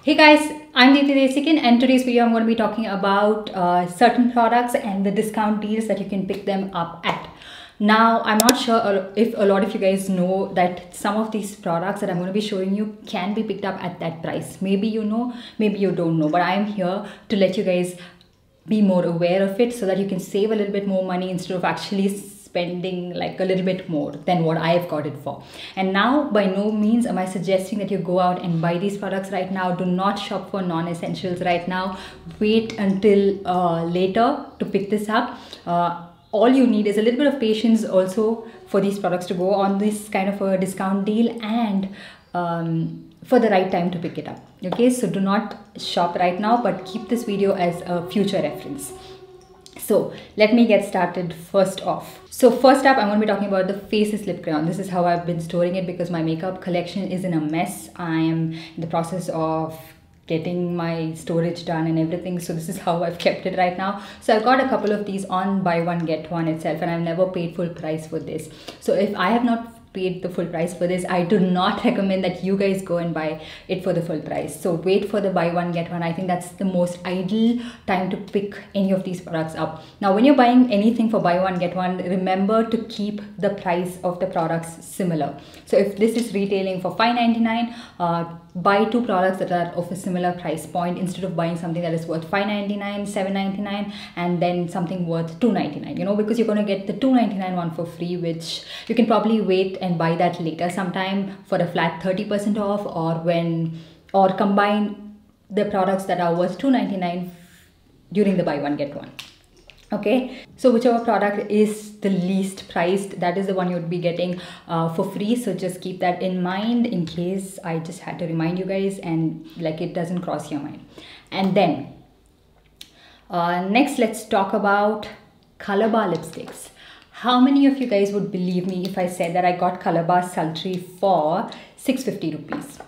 Hey guys, I'm Deepthi Desikan and today's video I'm going to be talking about uh, certain products and the discount deals that you can pick them up at. Now, I'm not sure if a lot of you guys know that some of these products that I'm going to be showing you can be picked up at that price. Maybe you know, maybe you don't know, but I'm here to let you guys be more aware of it so that you can save a little bit more money instead of actually spending like a little bit more than what I've got it for. And now, by no means am I suggesting that you go out and buy these products right now. Do not shop for non essentials right now. Wait until uh, later to pick this up. Uh, all you need is a little bit of patience also for these products to go on this kind of a discount deal and um, for the right time to pick it up okay so do not shop right now but keep this video as a future reference so let me get started first off. So first up, I'm going to be talking about the Faces Lip Crayon. This is how I've been storing it because my makeup collection is in a mess. I am in the process of getting my storage done and everything so this is how I've kept it right now so I've got a couple of these on buy one get one itself and I've never paid full price for this so if I have not paid the full price for this. I do not recommend that you guys go and buy it for the full price. So wait for the buy one get one. I think that's the most ideal time to pick any of these products up. Now when you're buying anything for buy one get one remember to keep the price of the products similar. So if this is retailing for 5.99 uh, buy two products that are of a similar price point instead of buying something that is worth 5.99 7.99 and then something worth 2.99 you know because you're going to get the 2.99 one for free which you can probably wait and buy that later sometime for a flat 30% off or when or combine the products that are worth 2.99 during the buy one get one okay? So whichever product is the least priced that is the one you would be getting uh, for free. So just keep that in mind in case i just had to remind you guys and like it doesn't cross your mind. And then uh, next let's talk about Colorbar lipsticks. How many of you guys would believe me if i said that i got Colorbar sultry for 650 rupees?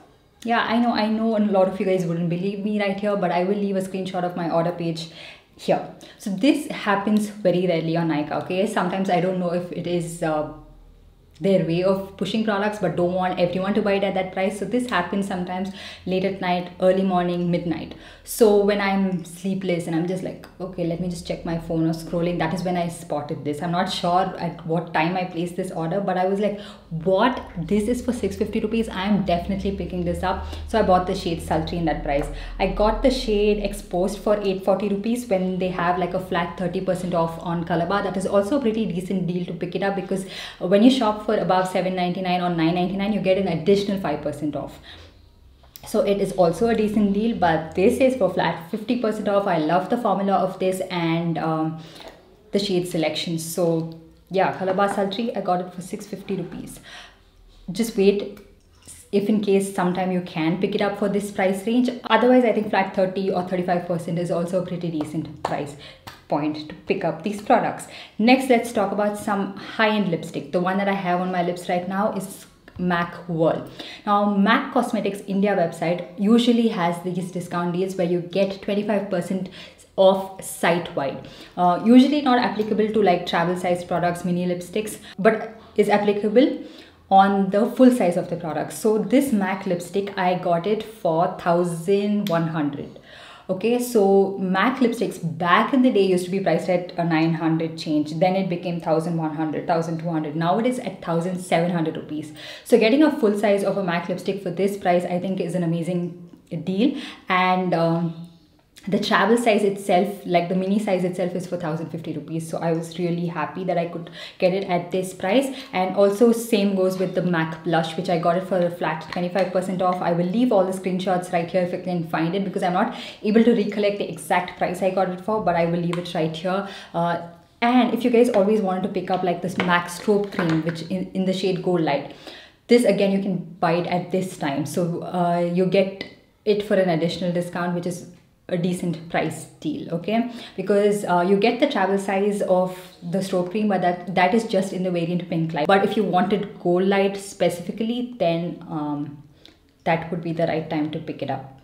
Yeah i know i know a lot of you guys wouldn't believe me right here but i will leave a screenshot of my order page here. So this happens very rarely on Nykaa okay? Sometimes I don't know if it is uh, their way of pushing products but don't want everyone to buy it at that price. So this happens sometimes late at night early morning midnight. So when i'm sleepless and i'm just like okay let me just check my phone or scrolling that is when i spotted this. I'm not sure at what time i placed this order but i was like what? This is for 650 rupees. I'm definitely picking this up. So i bought the shade sultry in that price. I got the shade exposed for 840 rupees when they have like a flat 30 percent off on Colorbar that is also a pretty decent deal to pick it up because when you shop for above 7.99 or 9.99 you get an additional 5% off. So it is also a decent deal but this is for flat 50% off. I love the formula of this and um, the shade selection. So yeah Colorbar sultry i got it for 650 rupees. Just wait if in case sometime you can pick it up for this price range otherwise i think flat 30 or 35 percent is also a pretty decent price point to pick up these products. Next, let's talk about some high-end lipstick. The one that I have on my lips right now is MAC Whirl. Now, MAC Cosmetics India website usually has these discount deals where you get 25% off site wide. Uh, usually not applicable to like travel size products, mini lipsticks, but is applicable on the full size of the product. So this MAC lipstick, I got it for 1100 okay so mac lipsticks back in the day used to be priced at a 900 change. Then it became 1100 1200 now it is at 1700 rupees. So getting a full size of a mac lipstick for this price i think is an amazing deal. And um, the travel size itself like the mini size itself is for 1050 rupees. So i was really happy that i could get it at this price. And also same goes with the mac blush which i got it for a flat 25 percent off. I will leave all the screenshots right here if i can find it because i'm not able to recollect the exact price i got it for but i will leave it right here. Uh, and if you guys always wanted to pick up like this mac strobe cream which in, in the shade Goldlite this again you can buy it at this time. So uh, you get it for an additional discount which is a decent price deal okay? Because uh, you get the travel size of the strobe cream but that that is just in the variant Pinklite. But if you wanted Goldlite specifically then um, that would be the right time to pick it up.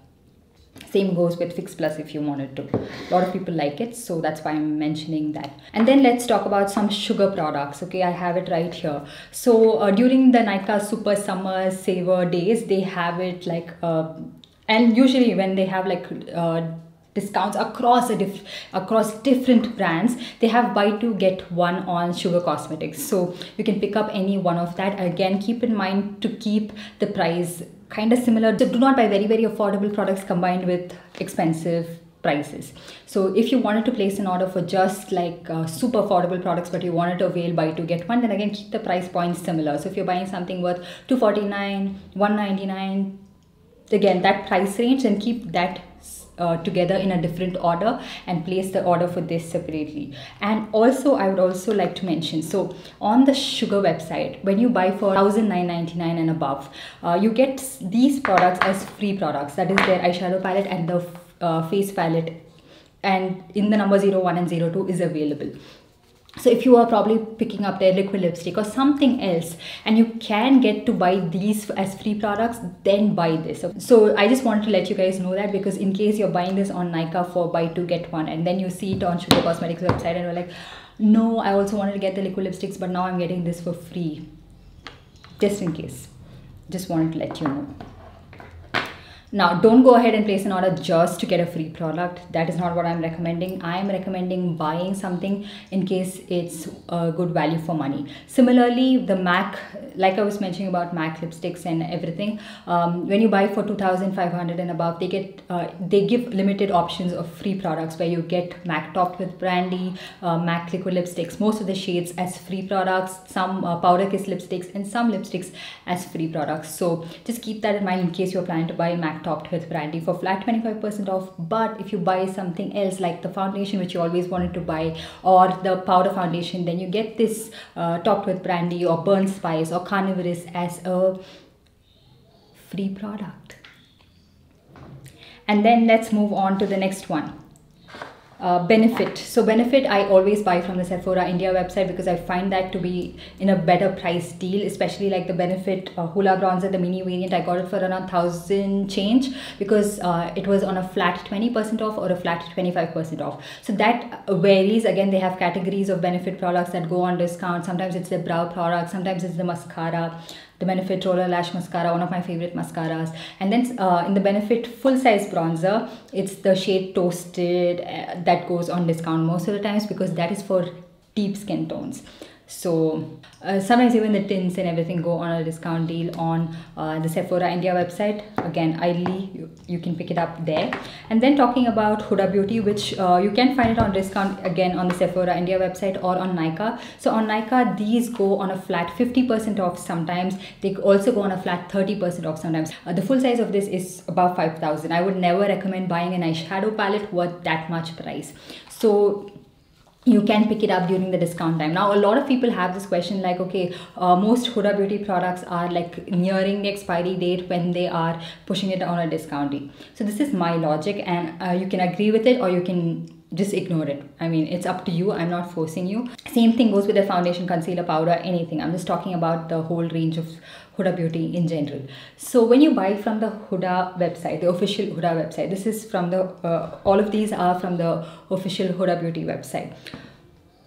Same goes with fix plus if you wanted to. A lot of people like it so that's why i'm mentioning that. And then let's talk about some sugar products okay? I have it right here. So uh, during the Nykaa super summer saver days they have it like uh, and usually when they have like uh, discounts across a diff- across different brands they have buy two get one on sugar cosmetics. So you can pick up any one of that. Again keep in mind to keep the price kind of similar. So do not buy very very affordable products combined with expensive prices. So if you wanted to place an order for just like uh, super affordable products but you wanted to avail buy two get one then again keep the price points similar. So if you're buying something worth 249 199 again that price range and keep that uh, together in a different order and place the order for this separately. And also i would also like to mention so on the sugar website when you buy for 1999 and above uh, you get these products as free products. That is their eyeshadow palette and the uh, face palette. And in the number 01 and 02 is available so if you are probably picking up their liquid lipstick or something else and you can get to buy these as free products then buy this. So i just wanted to let you guys know that because in case you're buying this on Nykaa for buy two get one and then you see it on sugar cosmetics website and you're like no i also wanted to get the liquid lipsticks but now i'm getting this for free. Just in case. Just wanted to let you know now, don't go ahead and place an order just to get a free product. That is not what I'm recommending. I'm recommending buying something in case it's a good value for money. Similarly, the MAC, like I was mentioning about MAC lipsticks and everything, um, when you buy for 2,500 and above, they get uh, they give limited options of free products where you get MAC topped with brandy, uh, MAC liquid lipsticks, most of the shades as free products, some uh, powder kiss lipsticks, and some lipsticks as free products. So just keep that in mind in case you're planning to buy MAC topped with brandy for flat 25% off. But if you buy something else like the foundation which you always wanted to buy or the powder foundation then you get this uh, topped with brandy or burn spice or carnivorous as a free product. And then let's move on to the next one uh, benefit. So benefit i always buy from the sephora india website because i find that to be in a better price deal especially like the benefit uh, hoola bronzer the mini variant i got it for around 1000 change because uh, it was on a flat 20% off or a flat 25% off. So that varies. Again they have categories of benefit products that go on discount. Sometimes it's the brow product sometimes it's the mascara the Benefit Roller Lash Mascara, one of my favorite mascaras. And then uh, in the Benefit Full Size Bronzer, it's the shade Toasted uh, that goes on discount most of the times because that is for deep skin tones so uh, sometimes even the tints and everything go on a discount deal on uh, the sephora india website. Again ideally you, you, can pick it up there. And then talking about huda beauty which uh, you can find it on discount again on the sephora india website or on Nykaa. So on Nykaa these go on a flat 50% off sometimes. They also go on a flat 30% off sometimes. Uh, the full size of this is about 5000 i would never recommend buying an eyeshadow palette worth that much price. So you can pick it up during the discount time. Now a lot of people have this question like okay uh, most huda beauty products are like nearing the expiry date when they are pushing it on a discount deal so this is my logic and uh, you can agree with it or you can just ignore it. I mean it's up to you. I'm not forcing you. Same thing goes with the foundation concealer powder anything. I'm just talking about the whole range of Huda Beauty in general. So when you buy from the Huda website, the official Huda website, this is from the, uh, all of these are from the official Huda Beauty website.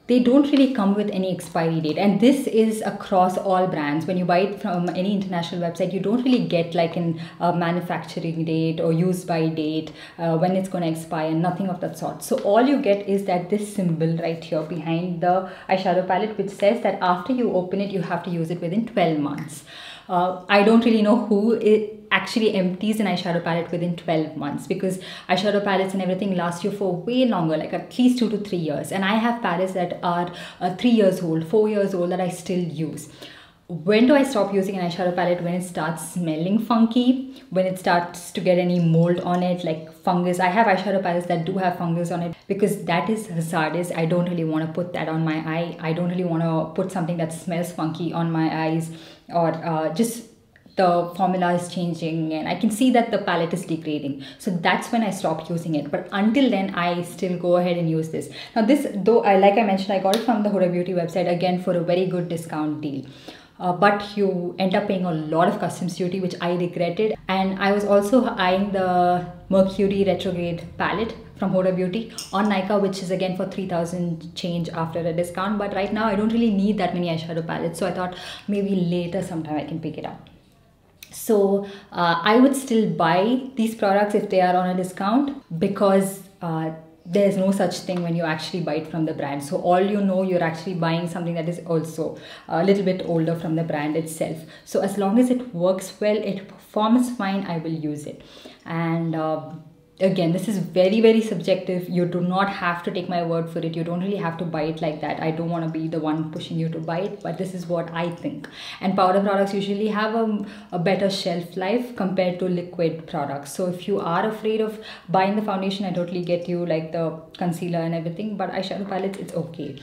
They don't really come with any expiry date, and this is across all brands. When you buy it from any international website, you don't really get like an uh, manufacturing date or use by date uh, when it's going to expire, nothing of that sort. So, all you get is that this symbol right here behind the eyeshadow palette, which says that after you open it, you have to use it within 12 months. Uh, I don't really know who it actually empties an eyeshadow palette within 12 months because eyeshadow palettes and everything last you for way longer, like at least two to three years. And I have palettes that are uh, three years old, four years old that I still use when do I stop using an eyeshadow palette? When it starts smelling funky, when it starts to get any mold on it, like fungus. I have eyeshadow palettes that do have fungus on it because that is hazardous. I don't really want to put that on my eye. I don't really want to put something that smells funky on my eyes or uh, just the formula is changing and I can see that the palette is degrading. So that's when I stopped using it. But until then, I still go ahead and use this. Now this, though, I like I mentioned, I got it from the Huda Beauty website again for a very good discount deal uh, but you end up paying a lot of customs duty, which I regretted. And I was also eyeing the Mercury Retrograde palette from Huda Beauty on Nykaa, which is again for 3000 change after a discount. But right now, I don't really need that many eyeshadow palettes, so I thought maybe later sometime I can pick it up. so uh, i would still buy these products if they are on a discount because uh, there's no such thing when you actually buy it from the brand. So all you know you're actually buying something that is also a little bit older from the brand itself. So as long as it works well it performs fine i will use it. And uh, again this is very very subjective. You do not have to take my word for it. You don't really have to buy it like that. I don't want to be the one pushing you to buy it but this is what i think. And powder products usually have a, a better shelf life compared to liquid products. So if you are afraid of buying the foundation i totally get you like the concealer and everything but eyeshadow palettes it's okay.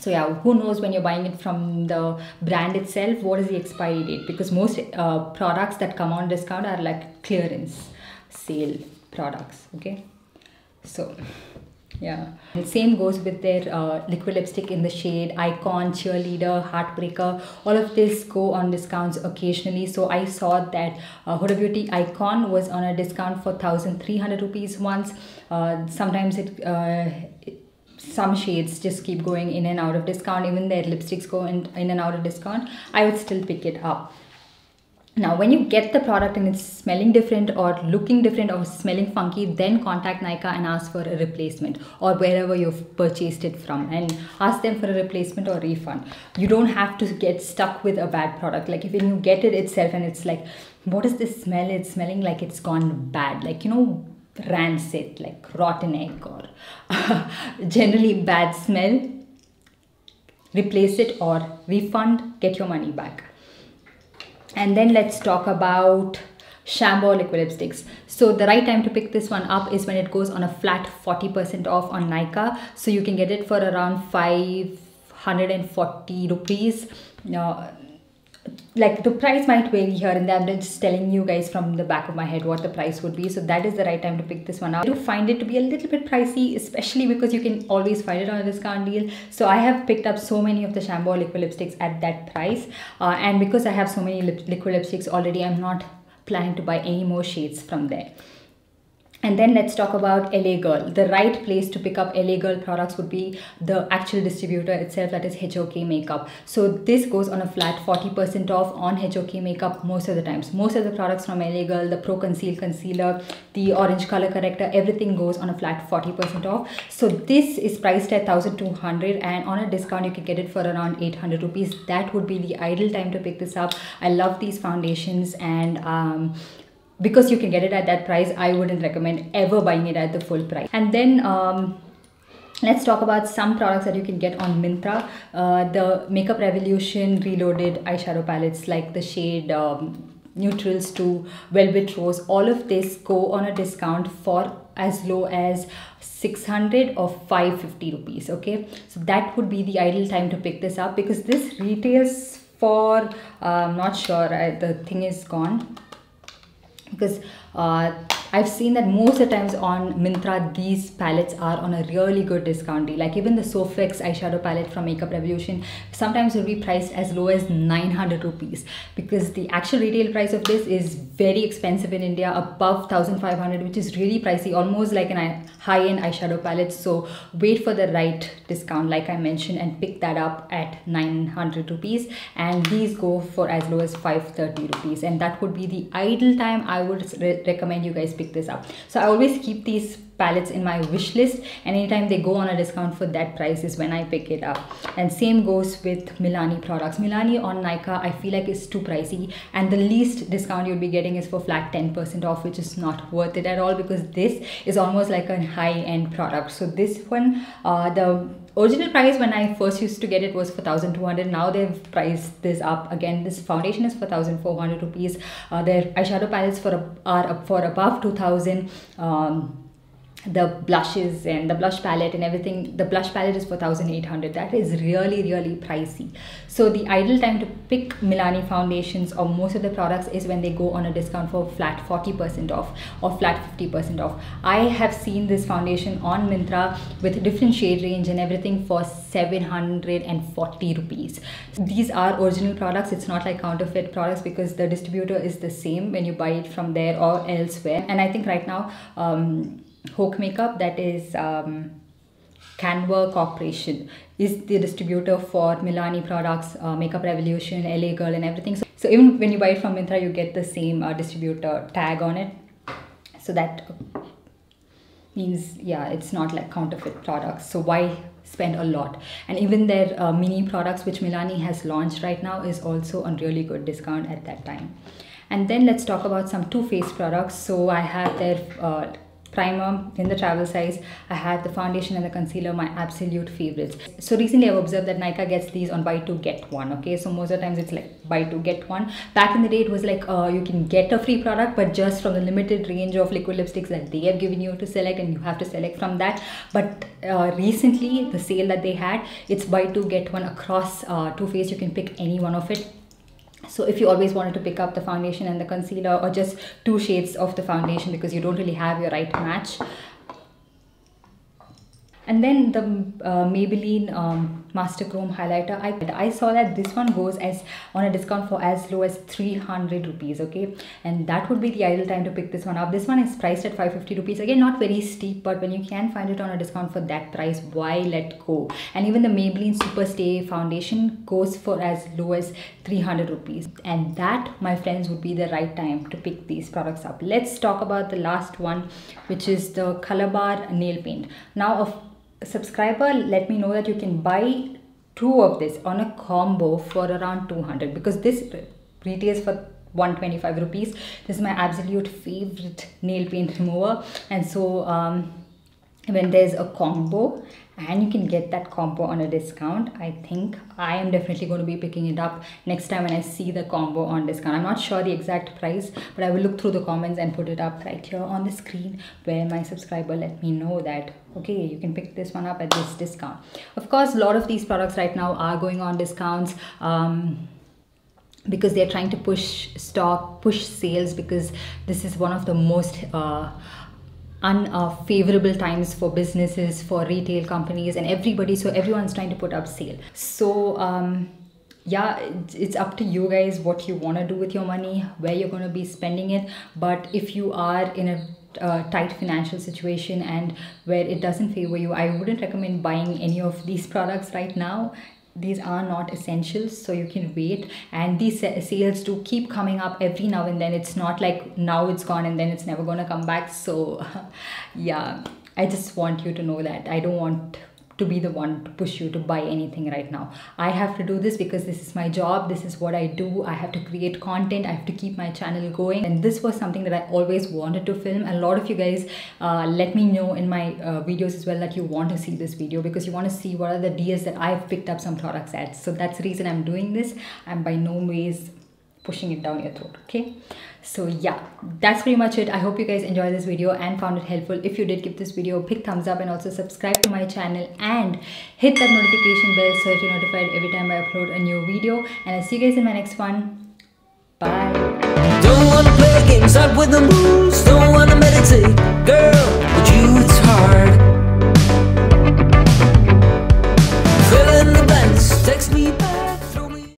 So yeah who knows when you're buying it from the brand itself what is the expiry date? Because most uh, products that come on discount are like clearance sale products okay? So yeah. The same goes with their uh, liquid lipstick in the shade icon cheerleader heartbreaker. All of this go on discounts occasionally. So i saw that uh, huda beauty icon was on a discount for 1300 rupees once. Uh, sometimes it, uh, it some shades just keep going in and out of discount. Even their lipsticks go in, in and out of discount. I would still pick it up now, when you get the product and it's smelling different or looking different or smelling funky, then contact Nykaa and ask for a replacement or wherever you've purchased it from and ask them for a replacement or refund. You don't have to get stuck with a bad product. Like if you get it itself and it's like, what is this smell? It's smelling like it's gone bad. Like, you know, rancid, like rotten egg or generally bad smell. Replace it or refund, get your money back and then let's talk about liquid lipsticks. So the right time to pick this one up is when it goes on a flat 40% off on Nykaa. So you can get it for around 540 rupees. Now, like the price might vary here and there. I'm just telling you guys from the back of my head what the price would be. So that is the right time to pick this one up. I do find it to be a little bit pricey, especially because you can always find it on a discount deal. So I have picked up so many of the Chambor liquid lipsticks at that price. Uh, and because I have so many lip liquid lipsticks already, I'm not planning to buy any more shades from there. And then let's talk about LA Girl. The right place to pick up LA Girl products would be the actual distributor itself, that is HOK Makeup. So this goes on a flat 40% off on HOK Makeup most of the times. Most of the products from LA Girl, the Pro Conceal Concealer, the Orange Color Corrector, everything goes on a flat 40% off. So this is priced at 1200 and on a discount you can get it for around 800 rupees. That would be the ideal time to pick this up. I love these foundations and um, because you can get it at that price i wouldn't recommend ever buying it at the full price and then um, let's talk about some products that you can get on Myntra Uh, the Makeup Revolution Reloaded eyeshadow palettes like the shade um, Neutrals to Velvet Rose. All of this go on a discount for as low as 600 or 550 rupees. Okay, so that would be the ideal time to pick this up because this retails for, uh, I'm not sure, I, the thing is gone because uh, I've seen that most of the times on Myntra, these palettes are on a really good discount deal. Like even the Soph X eyeshadow palette from Makeup Revolution, sometimes will be priced as low as 900 rupees because the actual retail price of this is very expensive in India, above 1500, which is really pricey, almost like an high-end eyeshadow palette. So wait for the right discount, like I mentioned, and pick that up at 900 rupees. And these go for as low as 530 rupees. And that would be the ideal time I would re recommend you guys pick this up. So i always keep these palettes in my wish list and anytime they go on a discount for that price is when I pick it up. And same goes with Milani products. Milani on Nykaa I feel like it's too pricey and the least discount you'll be getting is for flat 10% off which is not worth it at all because this is almost like a high-end product. So this one uh, the original price when I first used to get it was for 1200 now they've priced this up again. This foundation is for 1400 rupees. Uh, their eyeshadow palettes for are up for above 2000 um, the blushes and the blush palette and everything the blush palette is for 1800 that is really really pricey. So the ideal time to pick milani foundations or most of the products is when they go on a discount for flat 40% off or flat 50% off. I have seen this foundation on Myntra with different shade range and everything for 740 rupees. These are original products. It's not like counterfeit products because the distributor is the same when you buy it from there or elsewhere. And i think right now um, HOK makeup that is um, Canva Corporation is the distributor for Milani products, uh, Makeup Revolution, LA Girl, and everything. So, so, even when you buy it from Myntra, you get the same uh, distributor tag on it. So that means, yeah, it's not like counterfeit products. So why spend a lot? And even their uh, mini products, which Milani has launched right now, is also on really good discount at that time. And then let's talk about some Too Faced products. So I have their uh, primer in the travel size. I have the foundation and the concealer, my absolute favorites. So recently I've observed that Nykaa gets these on buy two get one. Okay, so most of the times it's like buy two get one. Back in the day it was like uh, you can get a free product, but just from the limited range of liquid lipsticks that they have given you to select, and you have to select from that. But uh, recently the sale that they had, it's buy two get one across uh, Too Faced. You can pick any one of it so if you always wanted to pick up the foundation and the concealer or just two shades of the foundation because you don't really have your right match. And then the uh, Maybelline um, Master Chrome highlighter. I, I saw that this one goes as on a discount for as low as 300 rupees okay? And that would be the ideal time to pick this one up. This one is priced at 550 rupees. Again not very steep but when you can find it on a discount for that price why let go? And even the Maybelline Super Stay foundation goes for as low as 300 rupees. And that my friends would be the right time to pick these products up. Let's talk about the last one which is the Colorbar nail paint. Now of subscriber let me know that you can buy two of this on a combo for around 200 because this retails for 125 rupees. This is my absolute favorite nail paint remover. And so um, when there's a combo and you can get that combo on a discount. I think i am definitely going to be picking it up next time when i see the combo on discount. I'm not sure the exact price but i will look through the comments and put it up right here on the screen where my subscriber let me know that okay you can pick this one up at this discount. Of course a lot of these products right now are going on discounts um, because they're trying to push stock push sales because this is one of the most uh, unfavorable uh, times for businesses for retail companies and everybody. So everyone's trying to put up sale. So um, yeah it's up to you guys what you want to do with your money where you're going to be spending it. But if you are in a uh, tight financial situation and where it doesn't favor you i wouldn't recommend buying any of these products right now these are not essentials so you can wait. And these sales do keep coming up every now and then. It's not like now it's gone and then it's never going to come back. So yeah i just want you to know that. I don't want to be the one to push you to buy anything right now. I have to do this because this is my job. This is what I do. I have to create content. I have to keep my channel going. And this was something that I always wanted to film. A lot of you guys uh, let me know in my uh, videos as well that you want to see this video because you want to see what are the deals that I've picked up some products at. So that's the reason I'm doing this. I'm by no ways pushing it down your throat okay? So yeah that's pretty much it. I hope you guys enjoyed this video and found it helpful. If you did give this video a big thumbs up and also subscribe to my channel and hit that notification bell so you're notified every time i upload a new video. And i'll see you guys in my next one. Bye. Don't wanna play games up with the moves